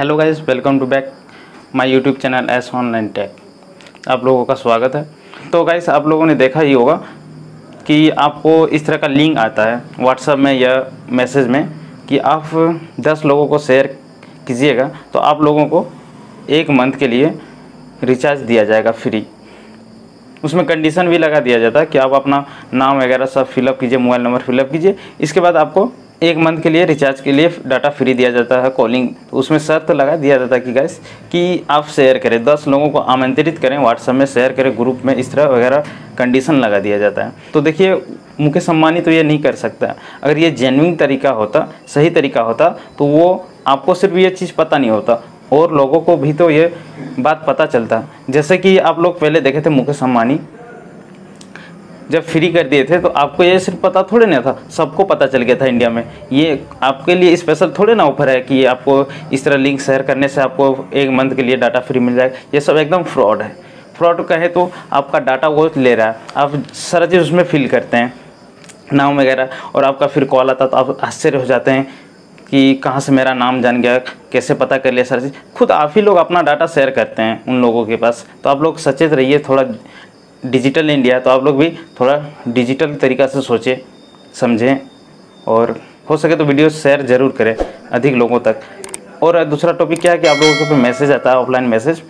Hello guys welcome to back my YouTube channel S online tech आप लोगों का स्वागत है। तो गाइस आप लोगों ने देखा ही होगा कि आपको इस तरह का लिंक आता है व्हाट्सएप में या मैसेज में कि आप 10 लोगों को शेयर कीजिएगा तो आप लोगों को एक मंथ के लिए रिचार्ज दिया जाएगा फ्री उसमें कंडीशन भी लगा दिया जाता है कि आप अपना नाम वगैरह सब फिलअप कीजिए मोबाइल नंबर फिलअप कीजिए। इसके बाद आपको एक मंथ के लिए रिचार्ज के लिए डाटा फ्री दिया जाता है कॉलिंग तो उसमें शर्त लगा दिया जाता है कि गैस कि आप शेयर करें। दस लोगों को आमंत्रित करें व्हाट्सएप में शेयर करें ग्रुप में, इस तरह वगैरह कंडीशन लगा दिया जाता है। तो देखिए, मुकेश अम्बानी तो ये नहीं कर सकता। अगर ये जेन्युइन तरीका होता, सही तरीका होता तो वो आपको सिर्फ़ ये चीज़ पता नहीं होता। और लोगों को भी तो ये बात पता चलता। जैसे कि आप लोग पहले देखे थे मुकेश अम्बानी जब फ्री कर दिए थे तो आपको ये सिर्फ़ पता थोड़े ना था, सबको पता चल गया था इंडिया में। ये आपके लिए स्पेशल थोड़े ना ऑफ़र है कि आपको इस तरह लिंक शेयर करने से आपको एक मंथ के लिए डाटा फ्री मिल जाएगा। ये सब एकदम फ्रॉड है। फ्रॉड कहे तो आपका डाटा वो ले रहा है। आप सारा चीज़ उसमें फिल करते हैं, नाम वगैरह, और आपका फिर कॉल आता तो आप आश्चर्य हो जाते हैं कि कहाँ से मेरा नाम जान गया, कैसे पता कर लिया सारी खुद आप ही लोग अपना डाटा शेयर करते हैं उन लोगों के पास। तो आप लोग सचेत रहिए, थोड़ा डिजिटल इंडिया तो आप लोग भी थोड़ा डिजिटल तरीक़ा से सोचें, समझें और हो सके तो वीडियो शेयर ज़रूर करें अधिक लोगों तक। और दूसरा टॉपिक क्या है कि आप लोगों के पे मैसेज आता है ऑफलाइन मैसेज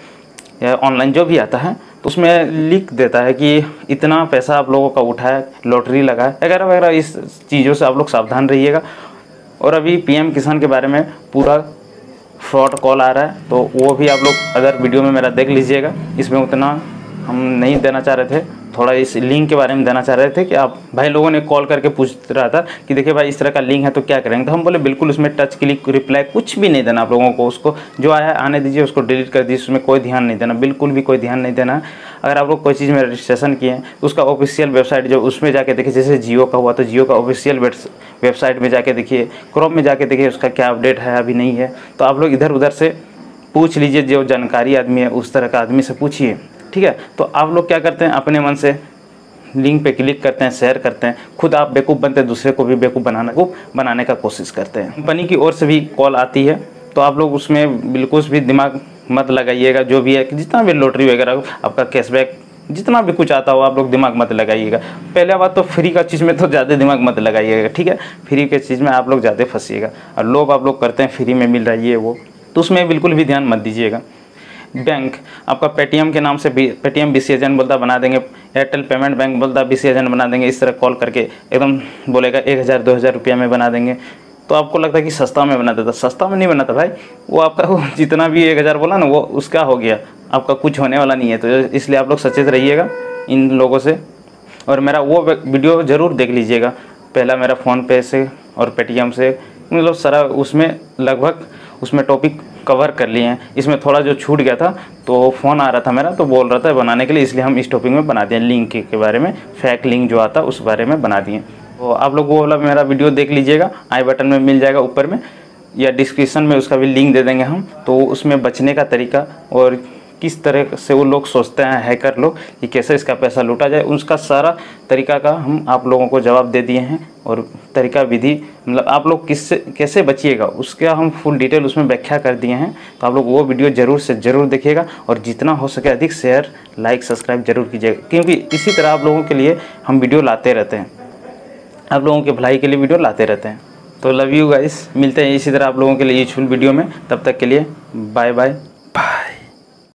या ऑनलाइन जो भी आता है तो उसमें लिख देता है कि इतना पैसा आप लोगों का उठा है लॉटरी लगा है वगैरह वगैरह, इस चीज़ों से आप लोग सावधान रहिएगा। और अभी पीएम किसान के बारे में पूरा फ्रॉड कॉल आ रहा है तो वो भी आप लोग अगर वीडियो में मेरा देख लीजिएगा, इसमें उतना हम नहीं देना चाह रहे थे। थोड़ा इस लिंक के बारे में देना चाह रहे थे कि आप भाई लोगों ने कॉल करके पूछ रहा था कि देखिए भाई इस तरह का लिंक है तो क्या करेंगे? तो हम बोले, बिल्कुल उसमें टच क्लिक रिप्लाई कुछ भी नहीं देना आप लोगों को। उसको जो आया आने दीजिए, उसको डिलीट कर दीजिए, उसमें कोई ध्यान नहीं देना, बिल्कुल भी कोई ध्यान नहीं देना। अगर आप लोग कोई चीज़ में रजिस्ट्रेशन किए हैं तो उसका ऑफिशियल वेबसाइट जो उसमें जाके देखिए, जैसे जियो का हुआ तो जियो का ऑफिशियल वेबसाइट में जाके देखिए क्रोम में जाके देखिए, उसका क्या अपडेट है, अभी नहीं है। तो आप लोग इधर उधर से पूछ लीजिए, जो जानकारी आदमी है, उस तरह का आदमी से पूछिए। ठीक है? तो आप लोग क्या करते हैं? अपने मन से लिंक पे क्लिक करते हैं शेयर करते हैं। खुद आप बेवकूफ़ बनते हैं, दूसरे को भी बेवकूफ़ बनाना, को बनाने का कोशिश करते हैं। कंपनी की ओर से भी कॉल आती है तो आप लोग उसमें बिल्कुल भी दिमाग मत लगाइएगा, जो भी है, कि जितना भी लॉटरी वगैरह आपका कैशबैक जितना भी कुछ आता हो, आप लोग दिमाग मत लगाइएगा। पहले बात तो फ्री का चीज़ में तो ज़्यादा दिमाग मत लगाइएगा, ठीक है? फ्री के चीज़ में आप लोग ज़्यादा फंसीएगा। और लोग आप लोग करते हैं फ्री में मिल रहा है वो तो उसमें बिल्कुल भी ध्यान मत दीजिएगा। बैंक, आपका पेटीएम के नाम से पेटीएम बी सी एजेंट बोलता बना देंगे एयरटेल पेमेंट बैंक बोलता बी सी एजेंट बना देंगे, इस तरह कॉल करके एकदम बोलेगा, एक हज़ार, दो हज़ार रुपया में बना देंगे। तो आपको लगता है कि सस्ता में बना देता, सस्ता में नहीं बनाता भाई, वो आपका, वो जितना भी एक हज़ार बोला ना, वो उसका हो गया, आपका कुछ होने वाला नहीं है तो इसलिए आप लोग सचेत रहिएगा इन लोगों से। और मेरा वो वीडियो ज़रूर देख लीजिएगा, पहला मेरा फ़ोनपे से और पेटीएम से मतलब सारा उसमें लगभग, उसमें टॉपिक कवर कर लिए हैं। इसमें थोड़ा जो छूट गया था तो फ़ोन आ रहा था मेरा तो बोल रहा था बनाने के लिए, इसलिए हम इस टॉपिक में बना दिए लिंक के बारे में। फैक लिंक जो आता, उस बारे में बना दिए। तो आप लोग वो वाला मेरा वीडियो देख लीजिएगा आई बटन में मिल जाएगा ऊपर में, या डिस्क्रिप्शन में उसका भी लिंक दे देंगे हम। तो उसमें बचने का तरीका और किस तरह से वो लोग सोचते हैं, हैकर लोग, कि कैसे इसका पैसा लूटा जाए, उसका सारा तरीका का हम आप लोगों को जवाब दे दिए हैं और तरीका, विधि मतलब आप लोग किससे, कैसे बचिएगा, उसका हम फुल डिटेल उसमें व्याख्या कर दिए हैं। तो आप लोग वो वीडियो ज़रूर से ज़रूर देखिएगा और जितना हो सके अधिक शेयर लाइक सब्सक्राइब ज़रूर कीजिएगा, क्योंकि इसी तरह आप लोगों के लिए हम वीडियो लाते रहते हैं। आप लोगों के भलाई के लिए वीडियो लाते रहते हैं। तो लव यू गाइस मिलते हैं इसी तरह आप लोगों के लिए यूजफुल वीडियो में, तब तक के लिए बाय बाय